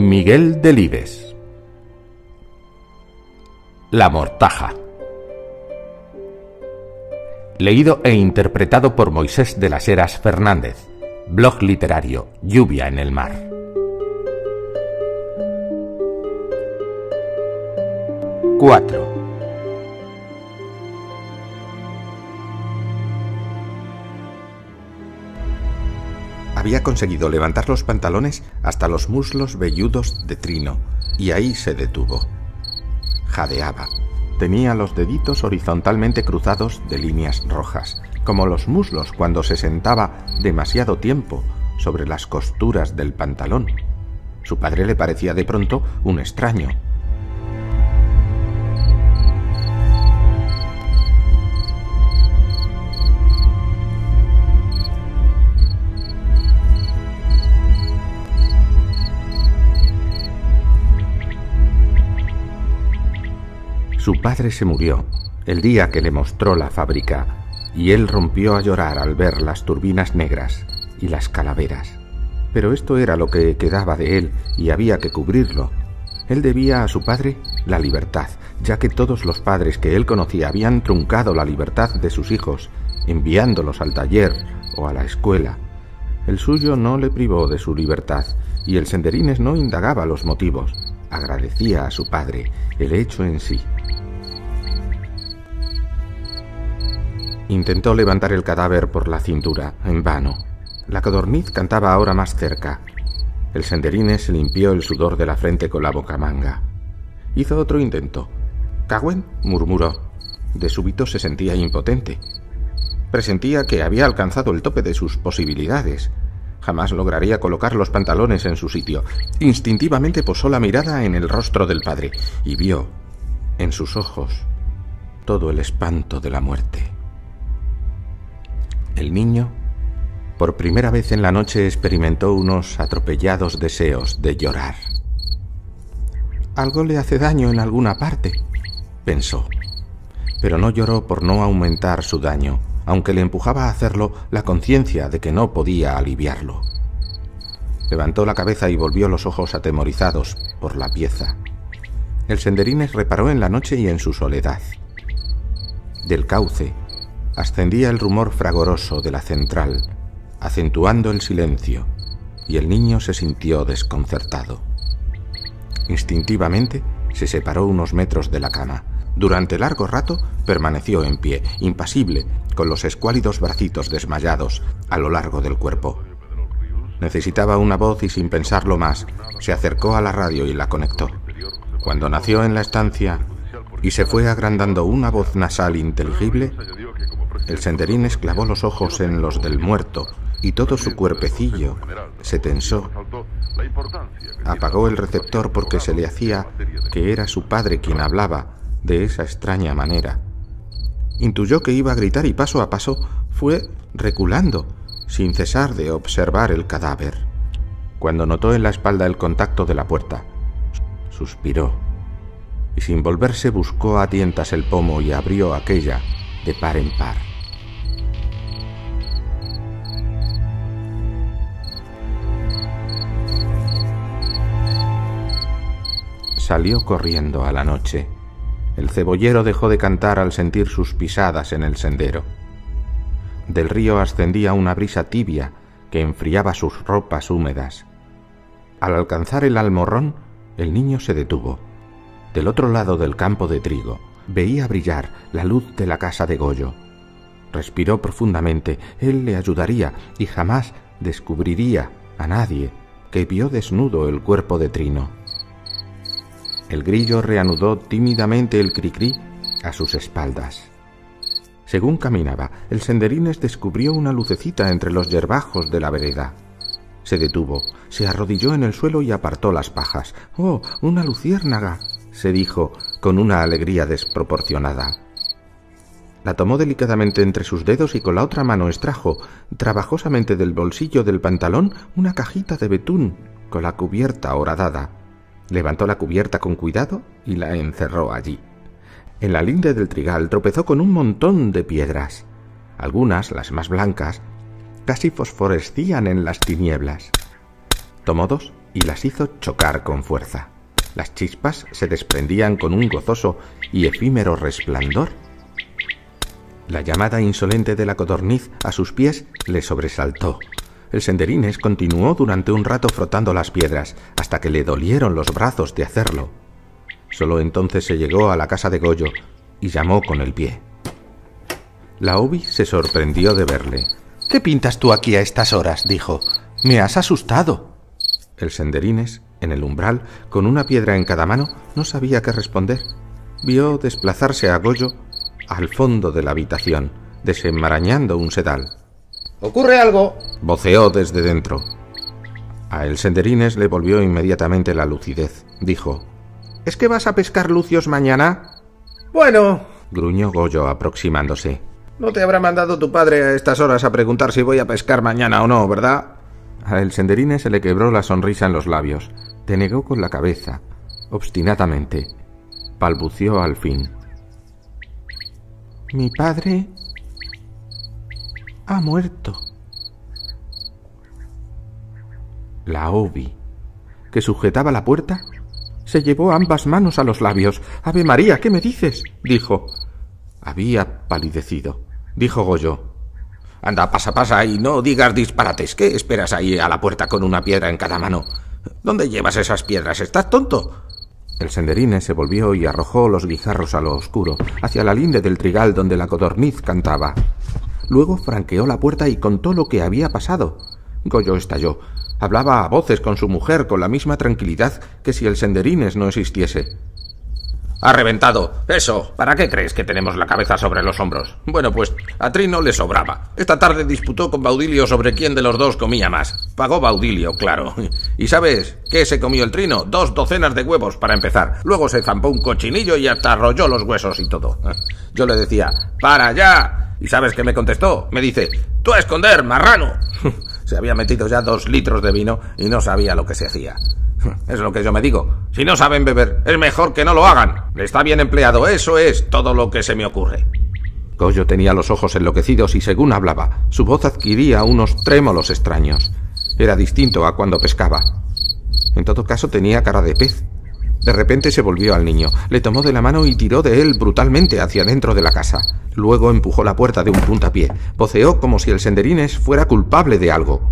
Miguel Delibes. La Mortaja. Leído e interpretado por Moisés de las Heras Fernández. Blog literario Lluvia en el mar. Cuatro. Había conseguido levantar los pantalones hasta los muslos velludos de Trino, y ahí se detuvo. Jadeaba. Tenía los deditos horizontalmente cruzados de líneas rojas, como los muslos cuando se sentaba demasiado tiempo sobre las costuras del pantalón. Su padre le parecía de pronto un extraño, Su padre se murió el día que le mostró la fábrica y él rompió a llorar al ver las turbinas negras y las calaveras. Pero esto era lo que quedaba de él y había que cubrirlo. Él debía a su padre la libertad, ya que todos los padres que él conocía habían truncado la libertad de sus hijos, enviándolos al taller o a la escuela. El suyo no le privó de su libertad, y el senderines no indagaba los motivos, agradecía a su padre el hecho en sí. Intentó levantar el cadáver por la cintura, en vano. La codorniz cantaba ahora más cerca. El senderines limpió el sudor de la frente con la boca manga. Hizo otro intento. Cagüen murmuró. De súbito se sentía impotente. Presentía que había alcanzado el tope de sus posibilidades. Jamás lograría colocar los pantalones en su sitio. Instintivamente posó la mirada en el rostro del padre y vio, en sus ojos, todo el espanto de la muerte. El niño, por primera vez en la noche, experimentó unos atropellados deseos de llorar. Algo le hace daño en alguna parte, pensó, pero no lloró por no aumentar su daño, aunque le empujaba a hacerlo la conciencia de que no podía aliviarlo. Levantó la cabeza y volvió los ojos atemorizados por la pieza. El senderines reparó en la noche y en su soledad. Del cauce ascendía el rumor fragoroso de la central, acentuando el silencio, y el niño se sintió desconcertado. Instintivamente se separó unos metros de la cama. Durante largo rato permaneció en pie, impasible, con los escuálidos bracitos desmayados a lo largo del cuerpo. Necesitaba una voz y sin pensarlo más, se acercó a la radio y la conectó. Cuando nació en la estancia y se fue agrandando una voz nasal inteligible, el senderín esclavó los ojos en los del muerto y todo su cuerpecillo se tensó. Apagó el receptor porque se le hacía que era su padre quien hablaba de esa extraña manera. Intuyó que iba a gritar y paso a paso fue reculando, sin cesar de observar el cadáver. Cuando notó en la espalda el contacto de la puerta, suspiró y sin volverse buscó a tientas el pomo y abrió aquella de par en par. Salió corriendo a la noche. El cebollero dejó de cantar al sentir sus pisadas en el sendero. Del río ascendía una brisa tibia que enfriaba sus ropas húmedas. Al alcanzar el almorrón, el niño se detuvo. Del otro lado del campo de trigo veía brillar la luz de la casa de Goyo. Respiró profundamente, él le ayudaría y jamás descubriría a nadie que vio desnudo el cuerpo de Trino. El grillo reanudó tímidamente el cricrí a sus espaldas. Según caminaba, el senderines descubrió una lucecita entre los yerbajos de la vereda. Se detuvo, se arrodilló en el suelo y apartó las pajas. ¡Oh, una luciérnaga! se dijo con una alegría desproporcionada. La tomó delicadamente entre sus dedos y con la otra mano extrajo trabajosamente del bolsillo del pantalón una cajita de betún con la cubierta horadada. Levantó la cubierta con cuidado y la encerró allí. En la linde del trigal tropezó con un montón de piedras. Algunas, las más blancas, casi fosforescían en las tinieblas. Tomó dos y las hizo chocar con fuerza. Las chispas se desprendían con un gozoso y efímero resplandor. La llamada insolente de la codorniz a sus pies le sobresaltó. El senderines continuó durante un rato frotando las piedras, hasta que le dolieron los brazos de hacerlo. Solo entonces se llegó a la casa de Goyo y llamó con el pie. La Obi se sorprendió de verle. ¿Qué pintas tú aquí a estas horas? dijo. Me has asustado. El senderines, en el umbral, con una piedra en cada mano, no sabía qué responder. Vio desplazarse a Goyo al fondo de la habitación, desenmarañando un sedal. ¿Ocurre algo? voceó desde dentro. A el senderines le volvió inmediatamente la lucidez. Dijo: ¿Es que vas a pescar lucios mañana? Bueno, gruñó Goyo aproximándose. No te habrá mandado tu padre a estas horas a preguntar si voy a pescar mañana o no, ¿verdad? A el senderines se le quebró la sonrisa en los labios. Denegó con la cabeza, obstinadamente. Balbució al fin. Mi padre ha muerto. La Obi, que sujetaba la puerta, se llevó ambas manos a los labios. Ave María, ¿qué me dices? dijo. Había palidecido. Dijo Goyo. Anda, pasa, pasa, y no digas disparates. ¿Qué esperas ahí a la puerta con una piedra en cada mano? ¿Dónde llevas esas piedras? ¿Estás tonto? El senderine se volvió y arrojó los guijarros a lo oscuro, hacia la linde del trigal donde la codorniz cantaba. Luego franqueó la puerta y contó lo que había pasado. Goyo estalló. Hablaba a voces con su mujer con la misma tranquilidad que si el senderines no existiese. Ha reventado. Eso. ¿Para qué crees que tenemos la cabeza sobre los hombros? Bueno, pues a Trino le sobraba. Esta tarde disputó con Baudilio sobre quién de los dos comía más. Pagó Baudilio, claro. ¿Y sabes qué se comió el Trino? Dos docenas de huevos para empezar. Luego se zampó un cochinillo y hasta arrolló los huesos y todo. Yo le decía, ¡para allá! ¿Y sabes qué me contestó? Me dice, ¡tú a esconder, marrano! se había metido ya dos litros de vino y no sabía lo que se hacía. Es lo que yo me digo. Si no saben beber, es mejor que no lo hagan. Está bien empleado. Eso es todo lo que se me ocurre. Goyo tenía los ojos enloquecidos y según hablaba, su voz adquiría unos trémolos extraños. Era distinto a cuando pescaba. En todo caso tenía cara de pez. De repente se volvió al niño, le tomó de la mano y tiró de él brutalmente hacia dentro de la casa. Luego empujó la puerta de un puntapié. Voceó como si el senderines fuera culpable de algo.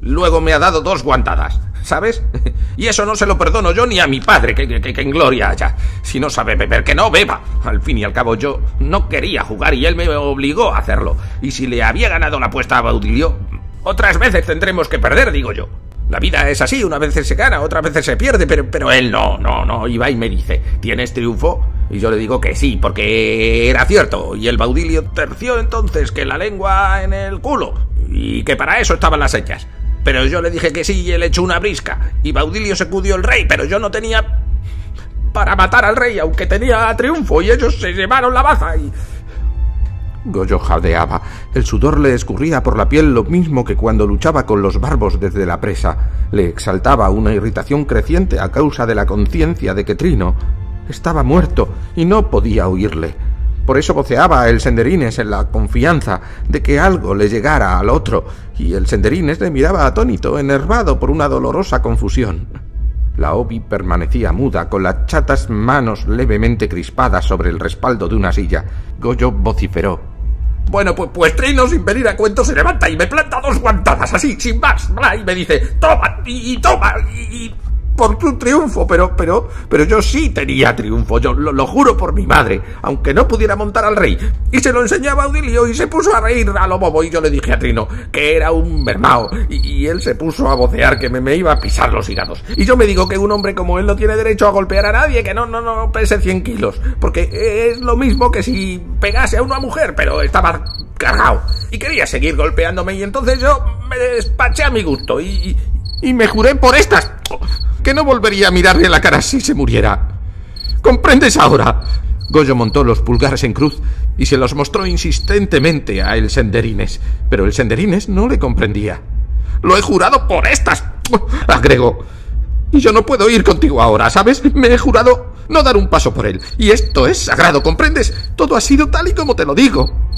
Luego me ha dado dos guantadas. ¿sabes? Y eso no se lo perdono yo ni a mi padre, que, en gloria haya. Si no sabe beber, que no beba. Al fin y al cabo yo no quería jugar y él me obligó a hacerlo. Y si le había ganado la apuesta a Baudilio, otras veces tendremos que perder, digo yo. La vida es así, una vez se gana, otras veces se pierde, pero, él no, no, no. Y va y me dice, ¿tienes triunfo? Y yo le digo que sí, porque era cierto. Y el Baudilio terció entonces que la lengua en el culo. Y que para eso estaban las hechas. Pero yo le dije que sí y él echó una brisca. Y Baudilio se cudió el rey, pero yo no tenía para matar al rey, aunque tenía triunfo, y ellos se llevaron la baza y... Goyo jadeaba. El sudor le escurría por la piel lo mismo que cuando luchaba con los barbos desde la presa. Le exaltaba una irritación creciente a causa de la conciencia de que Trino estaba muerto y no podía oírle. Por eso voceaba el senderines en la confianza de que algo le llegara al otro, y el senderines le miraba atónito, enervado por una dolorosa confusión. La Obi permanecía muda, con las chatas manos levemente crispadas sobre el respaldo de una silla. Goyo vociferó. Bueno, pues, pues Trino, sin venir a cuento, se levanta y me planta dos guantadas, así, sin más, y me dice, toma, y, toma, y, por tu triunfo, pero, pero, pero yo sí tenía triunfo, yo lo, juro por mi madre, aunque no pudiera montar al rey. Y se lo enseñaba a Baudilio y se puso a reír a lo bobo y yo le dije a Trino que era un mermao y, él se puso a vocear que me, me, iba a pisar los hígados. Y yo me digo que un hombre como él no tiene derecho a golpear a nadie, que no, no, no pese 100 kilos, porque es lo mismo que si pegase a una mujer, pero estaba cargado y quería seguir golpeándome y entonces yo me despaché a mi gusto y, y me juré por estas que no volvería a mirarle la cara si se muriera. ¿Comprendes ahora? Goyo montó los pulgares en cruz y se los mostró insistentemente a el Senderines, pero el Senderines no le comprendía. Lo he jurado por estas, agregó. Y yo no puedo ir contigo ahora, ¿sabes? Me he jurado no dar un paso por él. Y esto es sagrado, ¿comprendes? Todo ha sido tal y como te lo digo.